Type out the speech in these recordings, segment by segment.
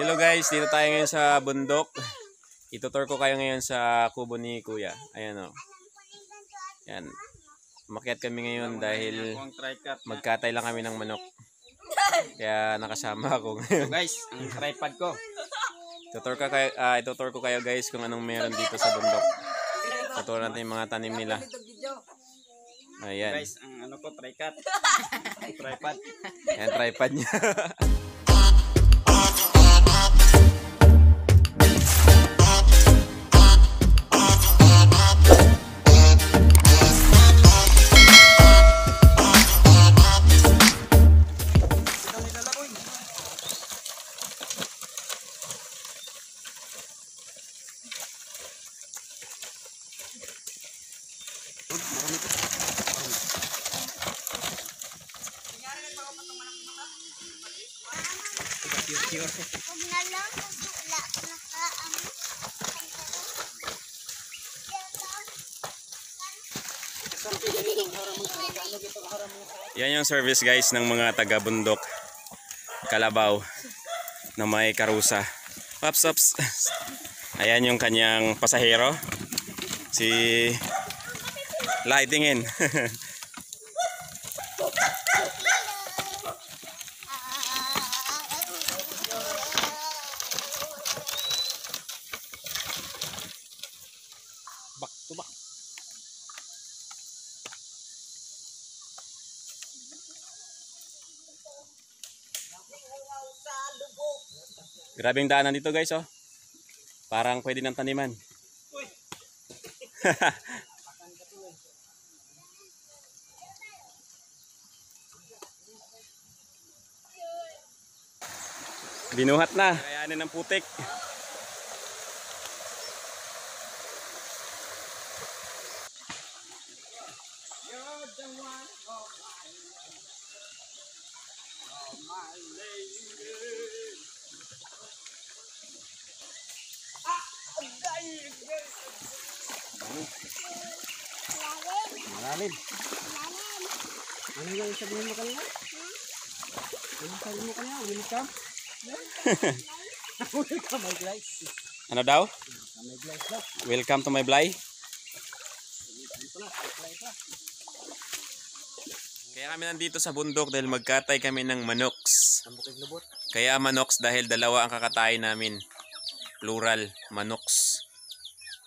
Hello guys, dito tayo ngayon sa bundok. Itutur ko kayo ngayon sa kubo ni Kuya. Ayan o. Yan. Umakyat kami ngayon dahil magkatay lang kami ng manok. Kaya nakasama ako ngayon. Guys, ang tripod ko. Tutor ka kayo, ah, itutur ko kayo guys kung anong meron dito sa bundok. Tutur natin yung mga tanim nila. Ayan. Guys, ang ano ko, tripod. tripod. Ayan, tripod niya. Yan yung service guys ng mga taga bundok. Kalabaw na may karusa. Pops, pops. Ayan yung kanyang pasahero. Si Lightingin. Grabing daanan dito guys oh. Parang pwede ng taniman. Binuhat na. Kayanin ng putik. Malalim. Ano yung sabihin mo kanina? Ano sabihin mo kanina? Welcome? Welcome, my guys. Ano daw? Welcome to my blay. Kaya kami nandito sa bundok dahil magkatay kami ng manoks. Kaya manoks dahil dalawa ang kakatay namin. Plural, manoks.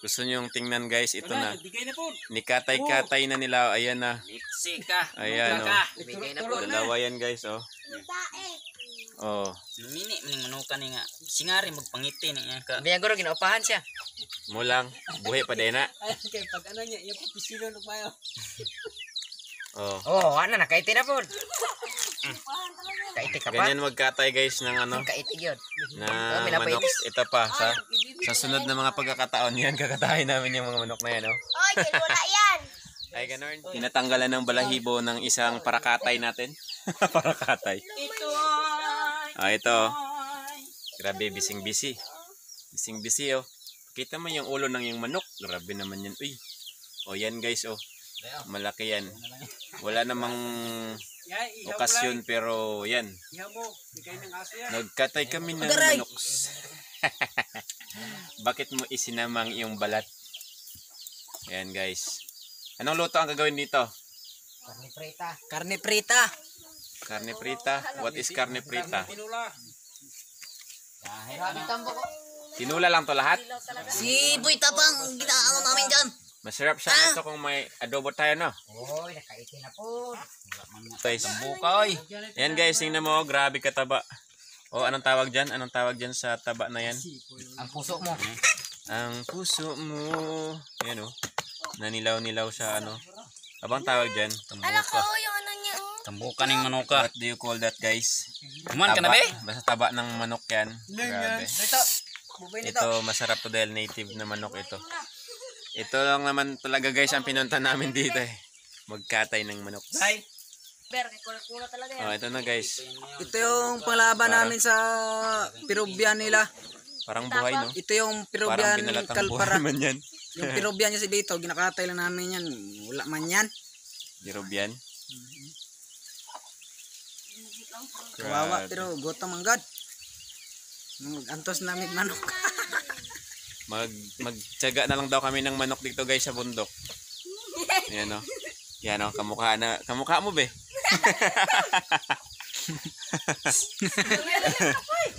Gusto nyo yung tingnan guys, ito na. Bigay na po. Nikatay-katay na nila. Ayan na. Lipsi ka. Ayan, Ka. oh. Bigay na po. Dalawa yan guys, oh. Bae. Oh. Mini, manukan ni nga. Singari, magpangiti ni nga ka. Biya guro ginaupahan siya. Mulang. Buhay pa din na. Ay, pag ano niya, iya po pisilo na kayo. Oh. Oh, ano nakaiti na po. Kaiti ka pa. Ganyan magkatay guys ng ano. Kaiti gyud. na Oh, manok. Ito pa sa sa sunod na mga pagkakataon yan kakatahin namin yung mga manok na yan, oh. Oy, wala yan. Ay, ganun. Tinatanggalan ng balahibo ng isang parakatay natin. parakatay. Ito Ah, ito. Grabe, bising-bisi. Bising-bisi, oh. Kita mo yung ulo ng yung manok. Grabe naman yan. Uy. O, yan guys, oh. Malaki yan. Wala namang okasyon, pero yan. Nagkatay kami ng manok. Bakit mo isinamang yung balat? Ayan guys. Anong luto ang gagawin dito? Karne prita. Karne prita. Karne prita? What is karne prita? Ko. Tinula lang to lahat? Si Boy Tapang ginaano namin diyan. Masarap siya ito kung may adobo tayo, no? Oy, nakaiti na po. Guys. Ayan guys, tingnan mo. Grabe kataba. O, anong tawag dyan? Anong tawag dyan sa taba na yan? Ang puso mo. Ang puso mo. Ayan o. Nanilaw-nilaw sa ano. Abang tawag dyan? Ala ko, Tambuka. yung ano niya. oh. Tambukan ng manuka. What do you call that guys? Kuman ka na be? Basta taba ng manok yan. Grabe. Ito. Bubay nito. Ito, masarap to dahil native na manok ito. Ito lang naman talaga guys ang pinunta namin dito eh. Magkatay ng manok. Ay. Pero kay kula-kula talaga yan. Oh, ito na guys. Ito yung panglaban namin sa Peruvian nila. Parang buhay no? Ito yung Parang Peruvian binalatang Kalpara. buhay man yan. Yung Peruvian niya si dito, ginakatay lang namin yan. Wala man yan. Jerobian. Kawawa pero gutom ang god. Antos namin manok. Mag magtiyaga na lang daw kami ng manok dito guys sa bundok. Yan o. Yan o, kamukha na, kamukha mo be.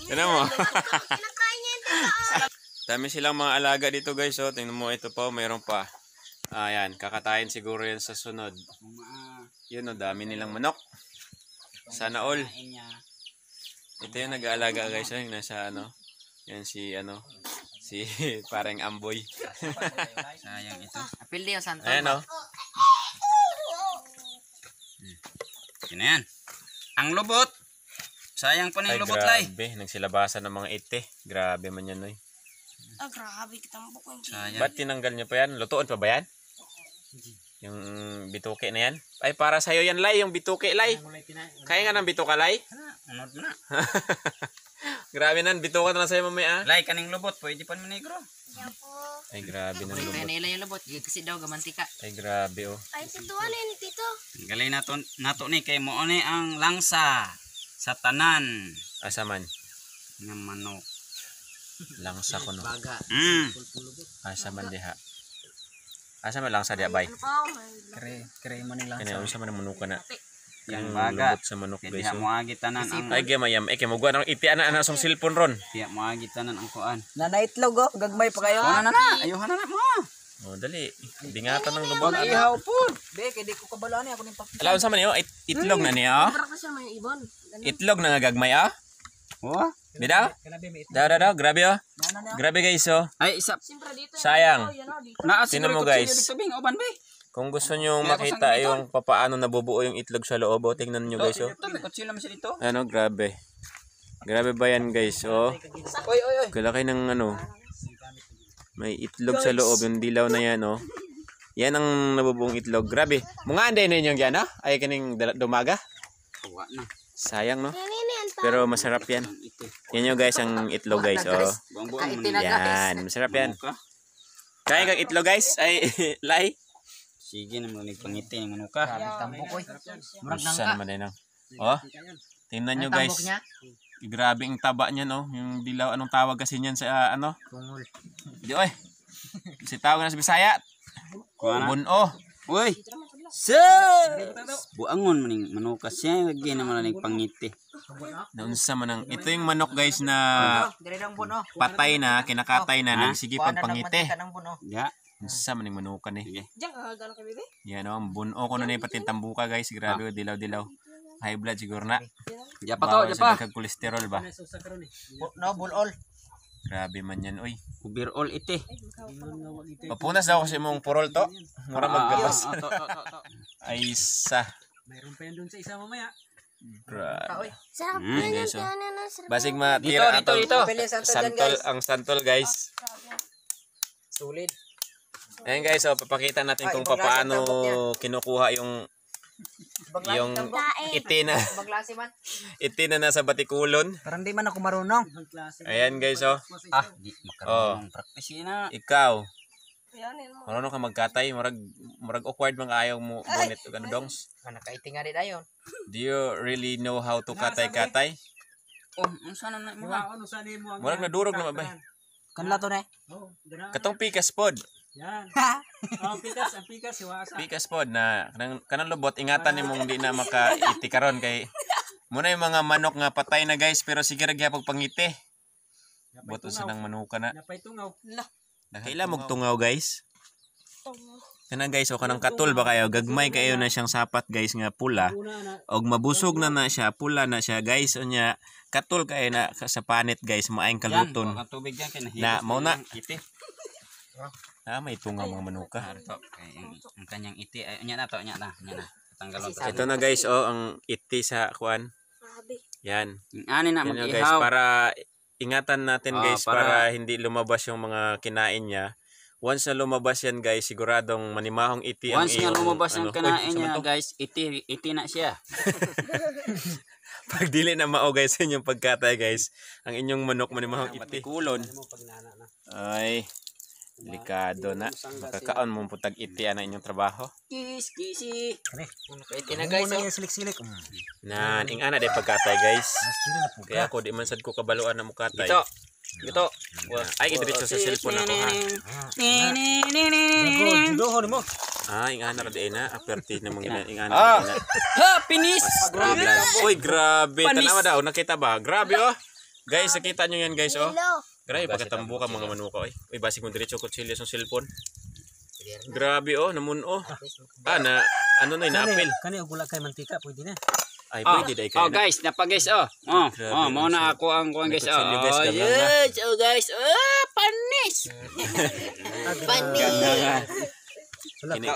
Tignan mo. Dami silang mga alaga dito guys. Oh. Tingnan mo ito pa. Mayroon pa. Ayan. Kakatayin siguro yan sa sunod. Yun o. Dami nilang manok. Sana all. Ito yung nag-aalaga guys. Oh. Yung nasa ano. Yan si ano. Si parang amboy. Sayang ito. Apil din yung santo. Ayan oh. o. Yun na yan. Ang lubot. Sayang pa na Ay yung lubot lay. grabe. Nagsilabasan ng mga ite. Grabe man yan oy. Ah, grabe kitang bukong Sayang. Ba't tinanggal niyo pa yan? Lutuan pa ba yan? Yung bituke na yan? Ay, para sa'yo yan, Lay. Yung bituke, Lay. Kaya nga ng bituka, Lay. Unod mo na. Grabe nan, bituka na lang sa'yo mamaya. ah. Lay kaning lubot. Pwede pa mo negro. Yan po. Ay, grabe ng Kaya lubot. nila yung lubot. Kasi daw gamantika. Ay, grabe, oh. Ay, tito, ano yun, tito? Galay nato, nato ni kay mo ni ang langsa sa tanan Asa man? ng manok. Langsa ko, no. Mm. Asa man diha. Asa man langsa diha, bay. Ano? Kare, kare mo ni Kaya na, sa man ang manuka na. Yang Yung baga. sa manok, Kaya guys, oh. mo agi tanan ang Ay, kaya mayam. Eh, kaya magwa ng iti, ana, ana, song cellphone ron. diha mo agi tanan ang kuan. Nanaitlog oh, gagmay pa kayo. Kuha na na. Ayuhan na na mo. Oh, dali. Bingatan ng lubot. Ihaw po. Be, kaya di ko kabalaan ako ning pakita. Alam sa man itlog na niya, oh. Itlog na nagagmay, oh. Oh. Bida? Daw, daw, daw. Grabe, oh. Grabe, guys, oh. Ay isa. Sayang. Yan o, dito. na Tingnan siguro mo, guys. Dito bing uban be. Kung gusto nyo makita yung papaano nabubuo yung itlog sa loob, oh, tingnan nyo guys, oh. Ito may kutsilyo man siya dito. Ano, grabe. Grabe ba yan guys, oh. Oy, oy, oy. Kalaki ng ano. May itlog sa loob, yung dilaw na yan, oh. Yan ang nabubuong itlog. Grabe. Mga anday na yung yan, ah. Ay, kaning dumaga. Kuha na. Sayang, no? Pero masarap yan. Yan yung guys, ang itlog guys, oh. Yan, masarap yan. Kaya kang itlog guys, ay, lay. Sige na mo pangiti ng manuka. Tambok oy. Saan naman din, oh. Oh, tingnan nyo guys. Grabe ang taba niya, no? Yung dilaw, anong tawag kasi niyan sa, ah, ano? Tungol. Di, oy. Si tawag na sa Bisaya. Buno. Uy. Sir! Buangon mo ning manuka siya lagi naman ning pangiti. Naunsa man ang, ito yung manok guys na Dire dang buno. patay na, kinakatay na, ng buno. Ya. Unsa man yung manukan eh. Sige. Diyan ka gano'n kay bebe? Yan o, ang buno ko na na yung pati tambuka guys. Grabe, dilaw-dilaw. High blood siguro na. Ya pa to, ya pa. kag kolesterol ba? No, bulol. Grabe man yan, oy. Overall ite. Papunas daw kasi mong purol to. Mura magkabas. Ah, to. Ay, sa. Mayroon pa yan doon sa isa mamaya. Grabe. Sarap Mm, yan, guys, oh. Basig Dito, matira dito, Santol, ang santol guys. Sulit. Ayan guys, oh, papakita natin Ah, kung paano kinukuha yung yung iti na Baglasi man. iti na nasa batikulon. Parang di man ako marunong. Ayan guys, oh. Ah, di makarong practice yun na. Ikaw, marunong ka magkatay, murag murag awkward man kaayaw mo bunit ug ano dongs. Ah, nakaiting nga din ayon. Do you really know how to katay-katay? Oh, unsa na na mo? Murag nadurog na ba? Kanla to na eh. Katong pikas pod. Yan. Oh, pikas, ang pikas, iwasa. Pikas pod na kanang, kanang lubot ingatan nimong di na makaiti karon kay muna yung mga manok nga patay na guys pero sige ra gyapon pangiti. Boto sa nang manuka na. Napay tungaw. Kaila mog tungaw guys. Kana guys o kanang katul ba kayo gagmay kayo na siyang sapat guys nga pula og mabusog na na siya pula na siya guys unya katul kayo na sa panit guys maayong Yan, kaluton. ka tubig yan Na, yung Ite. Ah may tungaw mga manuka. Ah, ito. Kay ang, ang kanyang iti. Ay, nya na to, nya na, nya na. Tanggalon to. Ito na guys oh ang iti sa kuan. Grabe. Yan. Yung ani na yun, guys mag-ihaw. para ingatan natin Ah, guys para... para- hindi lumabas yung mga kinain niya. Once na lumabas yan guys, siguradong manimahong iti ang Once iyong lumabas ano, ang Uy, kinain sama niya, to. guys, iti, iti na siya. Pag dili na mao guys sa inyong pagkatay guys, ang inyong manok manimahong iti. Kulon. Ay Delikado na. Makakaon mo putag iti na inyong trabaho. Kis, kisi. Kani. Kaya tina guys, Muna oh. yung silik-silik. Mm. Nan, ing ana day pagkatay guys. Na Kaya ako di man sad ko kabaluan na mukatay. Ito. Ito. Ay, diretso sa cellphone ako ha. Ah. Judohon mo. Ah, ing ana di na. Aperti na mong ina ing ana. Ah. Ha, pinis. Grabe. Uy, grabe. Tanawa daw, nakita ba? Grabe oh. Guys, nakita nyo yan guys oh. Grabe, pagkatambo ka mga manuka oy. Uy, basi kong diretso kutsilyo sa cellphone. Grabe oh, namuno. Ah, na, ano na, inaapil. Kani, og wala kay mantika, pwede na. Ay, Oh, pwede dahil oh kayo na. guys, napa guys oh. Oh, Grabe, oh, mo ang na ako ang kuan guys. Oh, May oh yes, oh guys. Oh, panis. Wala Kini-.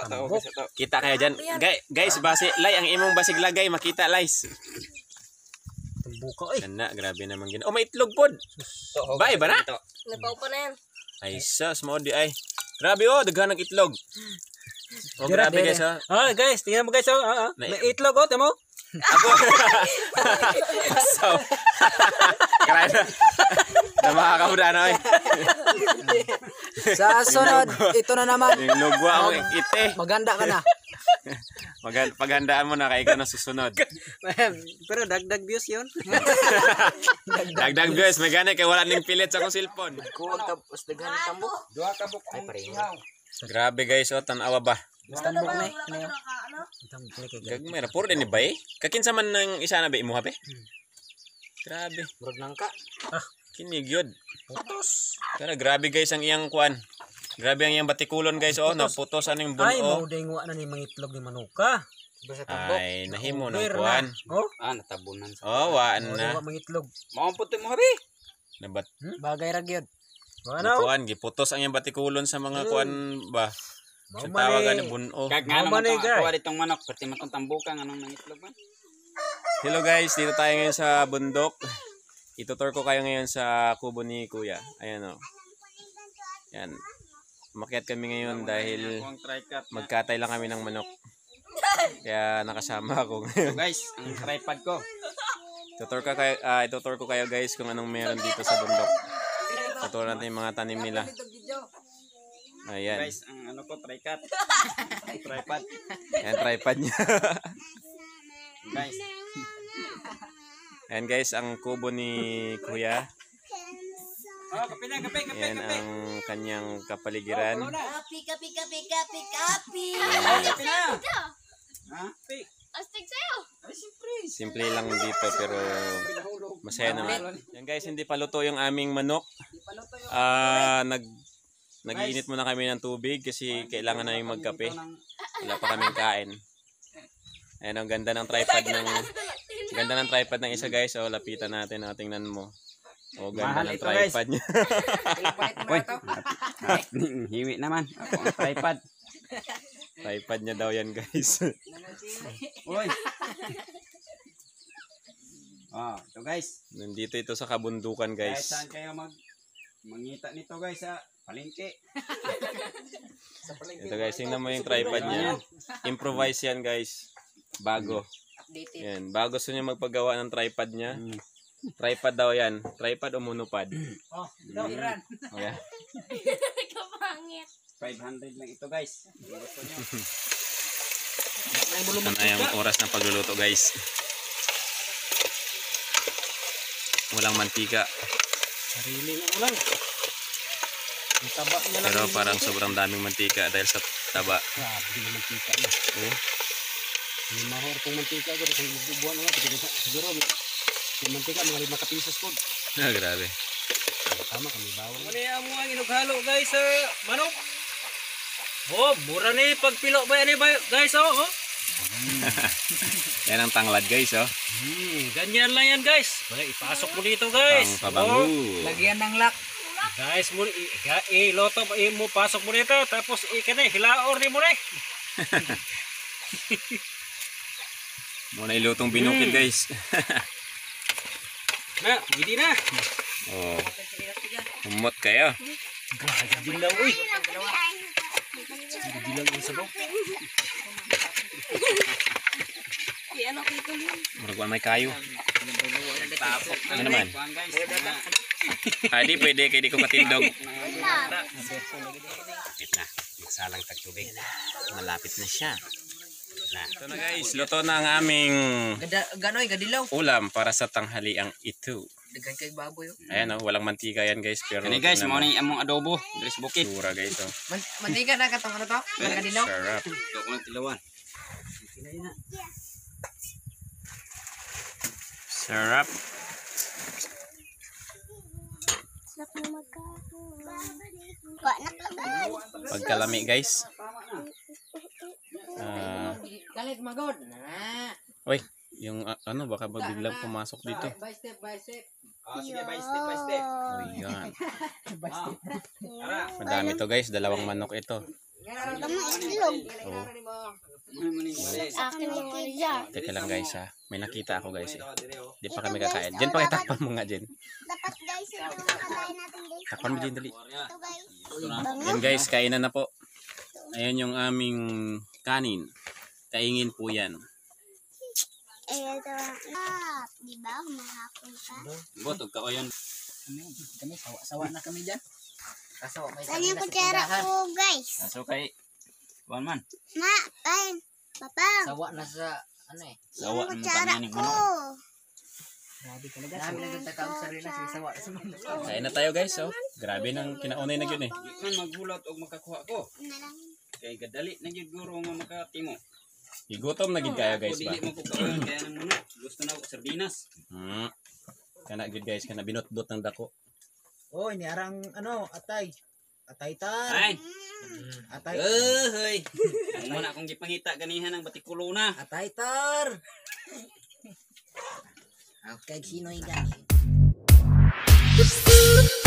Kita kaya dyan. Guys, guys, basi, lay, ang imong basig lagay, makita, lays. Tambok ka, oy. Ganda, grabe naman gina. Oh, may itlog pod. Bye, ba na? Napaw pa na yan. Ay, sus, mo di ay. Grabe oh, daghan ng itlog. Oh, Dira, grabe dira. guys oh. Ah, guys, tingnan mo guys, oh. Ah, ah. May- May itlog, oh, tamo. Ako. so, grabe. Na makakabuda na eh. Sa sunod, ito na naman. Yung lugwa mo, ite. Maganda ka na. Mag paghandaan mo na kay ikaw na susunod. Pero dagdag views yun. Dagdag guys, may gana kay wala ning pilit sa akong cellphone. Kuwag tapos daghan ng tambok. Dua ka buk ay pareho. Grabe guys, oh, tanawa ba? Tambok na yun? Tambok ni kay Gagmay ra puro din ni bay. Kakinsa man ng isa na ba imo be? Grabe. Murag nang ka. Kinig yun. Putos. Pero grabe guys ang iyang kuan. Grabe ang iyang batikulon guys, oh, naputos ano yung Ay, buno. mo ding wa na ni mga itlog ni manuka. Ay, nahimo ng kuan. na. Oh, Ah, natabunan sa. Oh, waan na. wa mga itlog. Mao puto mo habi. Nabat Bagay ra gyud. Ano? kuan giputos ang iyang batikulon sa mga kuan ba. Sa tawagan ni buno. Kag nga naman ako ditong manok, pati man tong tambukan anong nang itlog man. Hello guys, dito tayo ngayon sa bundok. Itutur ko kayo ngayon sa kubo ni Kuya. Ayan o. Yan. Umakyat kami ngayon dahil magkatay lang kami ng manok. Kaya nakasama ako ngayon. So guys, ang tripod ko. Tutor ka kayo, ah, itutur ko kayo guys kung anong meron dito sa bundok. Tutur natin yung mga tanim nila. Ayan. Guys, ang ano ko tripod. tripod. Ayan, tripod niya. Guys, Ayan guys, ang kubo ni Kuya. Oh, kape na, kape, kape, Ayan kape. ang kanyang kapaligiran. Kapi, kapi, kapi, kapi, kapi. Kape na. ha? Astig sa'yo. Simple lang dito pero masaya naman. Yan guys, hindi pa luto yung aming manok. Ah, nag Nagiinit muna kami ng tubig kasi kailangan na yung magkape. Wala pa kaming kain. Ayan, ang ganda ng tripod ng ganda ng tripod ng isa guys. O, lapitan natin. O, tingnan mo. O, ganda Mahal ng ito, guys. tripod niya. Uy. Hiwi naman. Ako ang tripod. tripod niya daw yan guys. Uy. Oh, ito guys. Nandito ito sa kabundukan Guys, guys. saan kayo mag mangita nito guys sa palengke? Ito guys, tingnan mo yung tripod niya. Improvise yan guys. Bago. Yan, bago gusto niya magpagawa ng tripod niya. Tripod daw yan. Tripod o monopod. Oh, ito, Iran. O yan. Kapangit. 500 lang ito guys. Kung. Ito na yung oras ng pagluluto guys. Walang mantika. Sarili na ulang. Ang taba niya lang. Pero parang sobrang daming mantika dahil sa taba. Grabe yung mantika na. Oh, May mahor kong mantika ko. Kung na pwede na- siguro. Yung mantika, mga lima kapisos po. ah, grabe. Tama kami bawal. Ano yung mo ang inughalo guys sa manok? Oh, mura ni pagpilo ba yan ba guys oh? oh? Yan ang tanglad guys oh. Hmm, ganyan lang yan guys. Bay, ipasok mo dito guys. Ang pabango. Oh, Lagyan ng lock. guys, mo i- i mo pasok mo dito tapos ikane hilaor ni mo re. Muna ilutong binukid guys. Na, hindi na. oh. Humot kayo. Grabe dilaw uy. Dilaw yung sabaw. Ano kito yun. Murag may kayo. Ano naman? Kuhaan, guys. Ah, di pwede kay di ko katindog. Malapit na. Masalang tagtubig. Malapit na siya. Na. Ito na guys, luto na ang aming Gano'y, gadilaw. ulam para sa tanghaliang ito. Dagan kay baboy. oh. Ayan oh, walang mantika yan guys. Pero Kani guys, mo ni among adobo. Diri sa bukid. Sura guys oh. Man mantika na katong ano to? Gadilaw. Sarap. Ito ko tilawan. Sarap. Sarap na magkakaroon. Kuha na kagad. Pagkalami guys. Ah, Kalit magod. Na. Oy, yung ah, ano baka ba biglang pumasok dito. By step by step. sige, by step by step. Ayan. Madami to guys, dalawang manok ito. Oh, Akin yung kaya. teka lang guys ha. May nakita ako guys eh. Di pa kami kakain. Diyan pa takpan mo nga dyan. Dapat guys, yung kakain natin guys. Takpan mo dyan dali. Ito guys. Yan guys, kainan na po. Ayan yung aming kanin. Kaingin po yan. Eh, ito. Ah, di ba? Humahapon ka. Botog ka ko yun. Kami sawa-sawa na kami diyan. Kasawa may Saan yung kutsara ko guys? Aso kay Kuan man. Ma, kain. Papang. Sawa na sa ano eh. Sawa ng kutsara ko. Grabe talaga. Dami lang nagtakaw sa rin na sawa sa manok. Kain na tayo guys oh. Grabe nang kinaunay na yun eh. Man magbulat og makakuha ko. Na. Kay gadali na gyud guro nga makatimo. Igutom na gid kayo guys ba. dili mo ko kaon kaya nang manok. Gusto na ko sardinas. Hmm. Kana gid guys, kana binutdot ng dako. Oh, ini arang ano, atay. Atay tar. Ay. Atay. Eh, hoy. Ang muna akong gipangita ganihan ng batikulo na. Atay tar. Okay, sino ikan? Ooh.